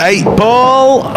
Eight ball.